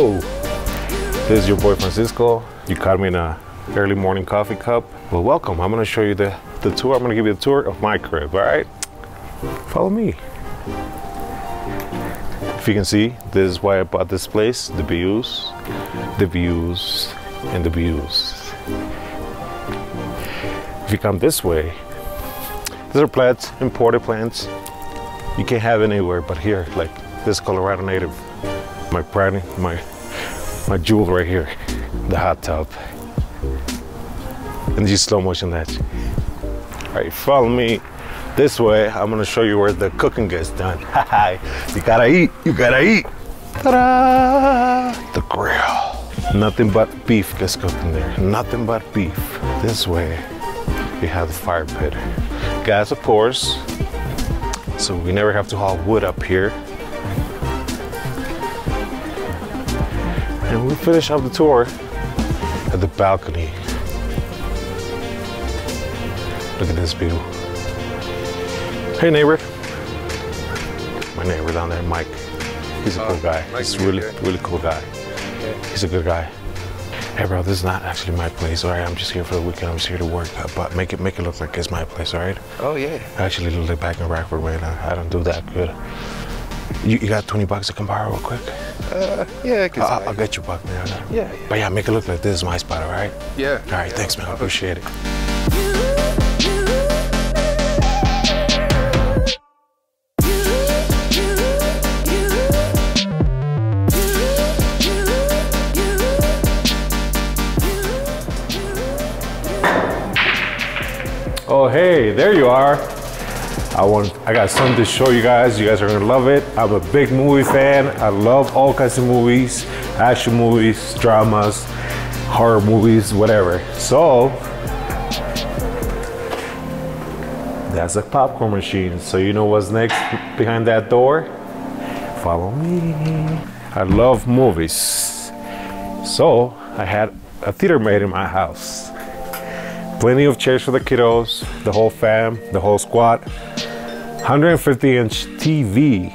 This is your boy Francisco. You caught me in a early morning coffee cup. Well, welcome. I'm gonna show you the, the tour. I'm gonna give you the tour of my crib, all right? Follow me. If you can see, this is why I bought this place. The views, the views, and the views. If you come this way, these are plants, imported plants. You can't have anywhere but here, like this Colorado native. My pride, my my jewel right here, the hot tub. And just slow motion that. All right, follow me this way. I'm gonna show you where the cooking gets done. you gotta eat, you gotta eat. Ta-da! The grill. Nothing but beef gets cooked in there. Nothing but beef. This way, we have the fire pit. Gas, of course. So we never have to haul wood up here. And we finish up the tour at the balcony. Look at this view. Hey neighbor. My neighbor down there, Mike. He's a Oh, cool guy. Mike's He's a a good really, guy. really cool guy. He's a good guy. Hey bro, this is not actually my place, alright? I'm just here for the weekend. I'm just here to work, uh, but make it make it look like it's my place, alright? Oh yeah. I actually live back in Rockford right now. I don't do that good. You, you got 20 bucks I can borrow real quick? Uh, yeah, I can I'll, say. I'll get you a buck, man. Yeah, yeah. But yeah, make it look like this is my spot, all right? Yeah. All right, thanks, man. I appreciate it. Oh, hey, there you are. I want, I got something to show you guys. You guys are gonna love it. I'm a big movie fan. I love all kinds of movies, action movies, dramas, horror movies, whatever. So, that's a popcorn machine. So you know what's next behind that door? Follow me. I love movies. So I had a theater made in my house. Plenty of chairs for the kiddos, the whole fam, the whole squad. 150 inch TV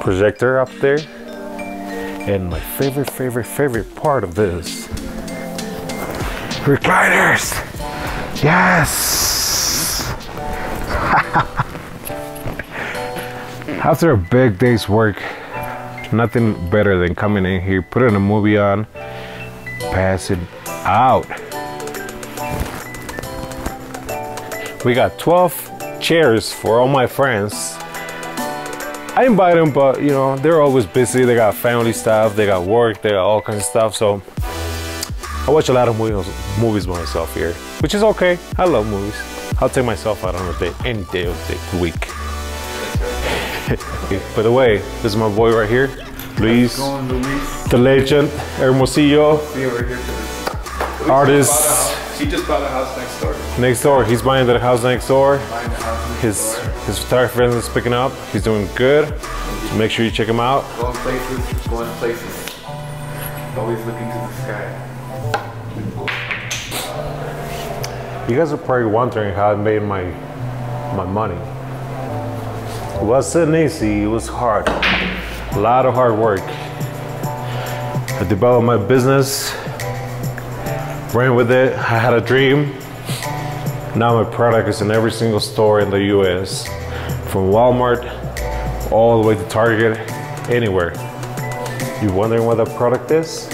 projector up there. And my favorite, favorite, favorite part of this recliners. Yes. After a big day's work, nothing better than coming in here, putting a movie on, pass it out. We got 12 chairs for all my friends. I invite them, but you know, they're always busy. They got family stuff, they got work, they got all kinds of stuff. So I watch a lot of movies, movies by myself here, which is okay. I love movies. I'll take myself out on a date any day of the week. By the way, this is my boy right here, Luis, Going Luis. the legend, Hermosillo, here to this. artist. He just bought a house next door. Next door, he's buying the house next door. Buying a house next His door. his photography is picking up. He's doing good. So make sure you check him out. Going places, going places. Always looking to the sky. You guys are probably wondering how I made my my money. It wasn't easy. It was hard. A lot of hard work. I developed my business. Ran with it. I had a dream. Now my product is in every single store in the U.S. From Walmart all the way to Target, anywhere. You wondering what that product is?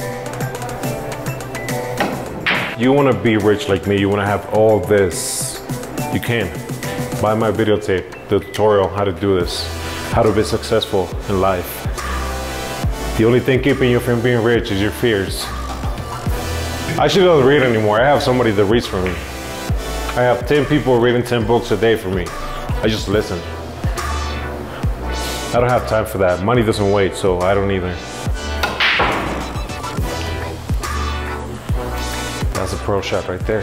You want to be rich like me, you want to have all this, you can. Buy my videotape, the tutorial how to do this, how to be successful in life. The only thing keeping you from being rich is your fears. I actually don't read anymore. I have somebody that reads for me. I have 10 people reading 10 books a day for me. I just listen. I don't have time for that. Money doesn't wait, so I don't either. That's a pro shot right there.